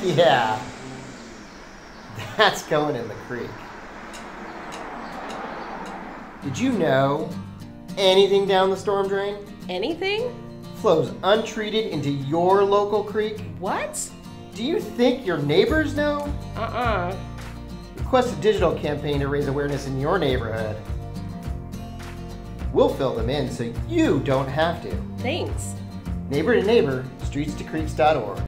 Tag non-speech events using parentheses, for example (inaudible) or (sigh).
(laughs) Yeah. That's going in the creek. Did you know anything down the storm drain Anything? flows untreated into your local creek? What? Do you think your neighbors know? Uh-uh. Request a digital campaign to raise awareness in your neighborhood. We'll fill them in so you don't have to. Thanks. Neighbor to neighbor, streets to creeks.org.